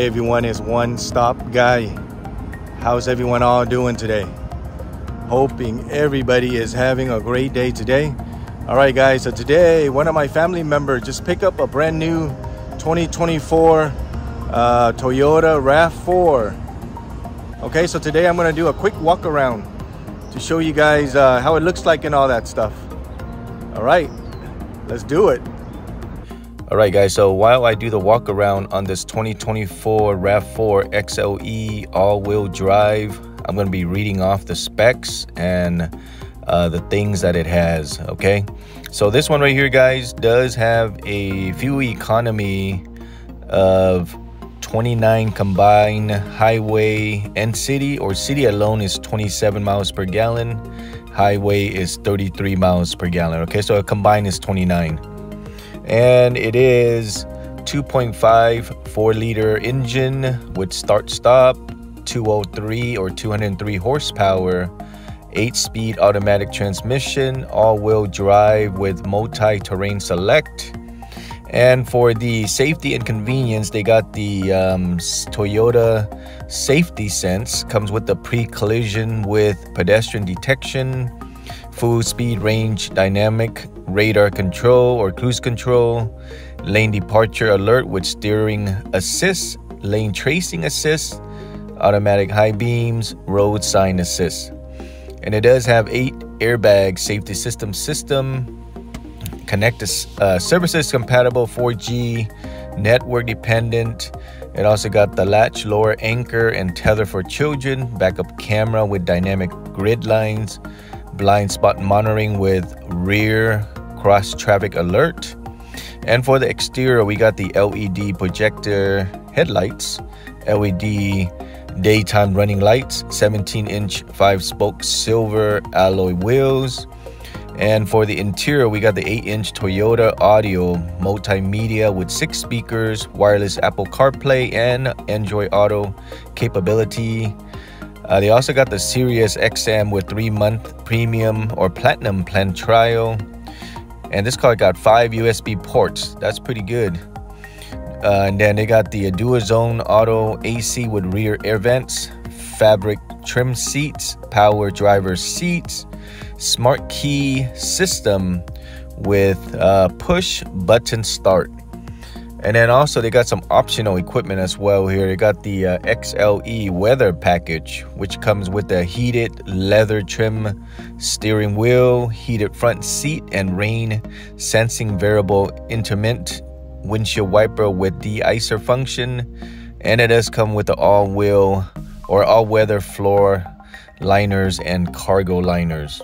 Everyone, it's One Stop Guy. How's everyone all doing today? Hoping everybody is having a great day today. All right, guys, so today one of my family members just picked up a brand new 2024 uh, Toyota RAV4. Okay, so today I'm gonna do a quick walk around to show you guys uh, how it looks like and all that stuff. All right, let's do it. All right, guys. So while I do the walk around on this 2024 RAV4 XLE all-wheel drive, I'm going to be reading off the specs and uh, the things that it has. Okay. So this one right here, guys, does have a fuel economy of 29 combined highway and city, or city alone is 27 miles per gallon. Highway is 33 miles per gallon. Okay, so a combined is 29 and it is 2.5 4 liter engine with start stop 203 or 203 horsepower 8 speed automatic transmission all wheel drive with multi terrain select. And for the safety and convenience they got the um, Toyota safety sense comes with the pre-collision with pedestrian detection full speed range dynamic radar control or cruise control, lane departure alert with steering assist, lane tracing assist, automatic high beams, road sign assist. And it does have eight airbag safety system system, connect uh, services compatible 4G, network dependent. It also got the latch lower anchor and tether for children, backup camera with dynamic grid lines, blind spot monitoring with rear cross traffic alert. And for the exterior, we got the LED projector headlights, LED daytime running lights, 17 inch 5 spoke silver alloy wheels. And for the interior, we got the 8 inch Toyota audio multimedia with 6 speakers, wireless Apple CarPlay, and Android Auto capability. Uh, they also got the Sirius XM with 3 month premium or platinum plan trial. And this car got five USB ports. That's pretty good. Uh, and then they got the Dual-zone Auto AC with rear air vents, fabric trim seats, power driver seats, smart key system with uh, push button start. And then also they got some optional equipment as well here. They got the uh, XLE weather package, which comes with the heated leather trim steering wheel, heated front seat, and rain sensing variable intermittent windshield wiper with de-icer function. And it does come with the all-wheel or all-weather floor liners and cargo liners.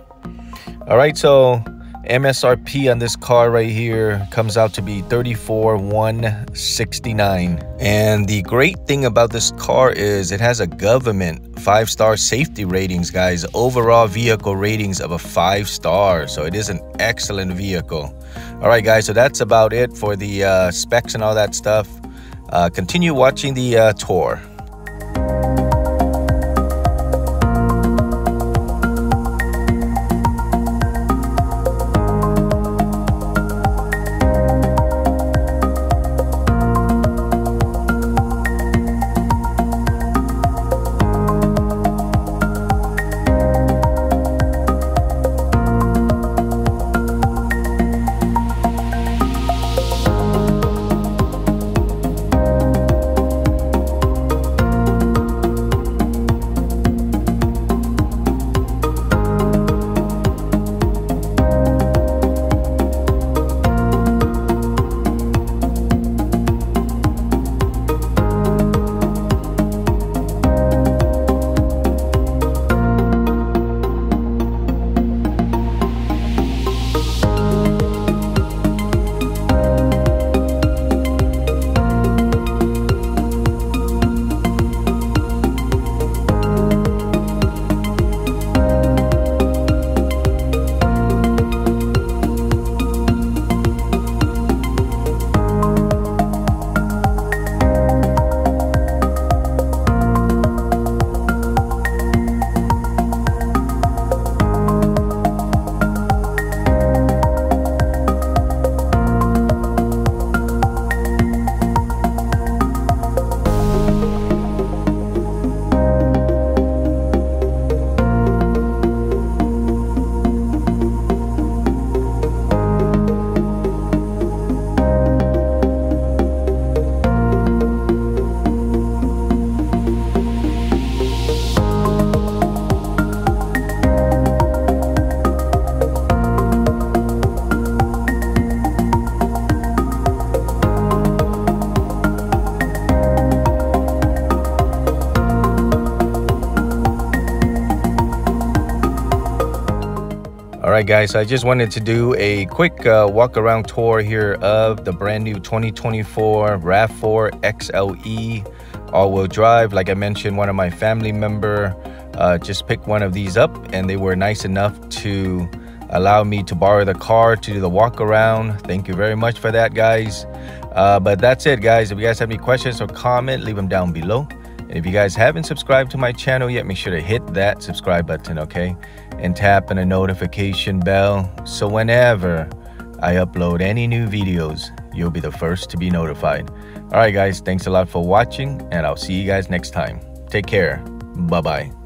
All right, so MSRP on this car right here comes out to be 34,169. And the great thing about this car is it has a government five-star safety ratings, guys. Overall vehicle ratings of a five star. So it is an excellent vehicle. All right, guys. So that's about it for the uh, specs and all that stuff. Uh, continue watching the uh, tour. Right, guys, so I just wanted to do a quick uh, walk around tour here of the brand new 2024 RAV4 XLE all-wheel drive. Like I mentioned, one of my family member uh, just picked one of these up and they were nice enough to allow me to borrow the car to do the walk around. Thank you very much for that, guys. Uh, but that's it, guys. If you guys have any questions or comment, leave them down below. And if you guys haven't subscribed to my channel yet, make sure to hit that subscribe button, okay? And tap on the notification bell so whenever I upload any new videos, you'll be the first to be notified. All right, guys, thanks a lot for watching, and I'll see you guys next time. Take care. Bye-bye.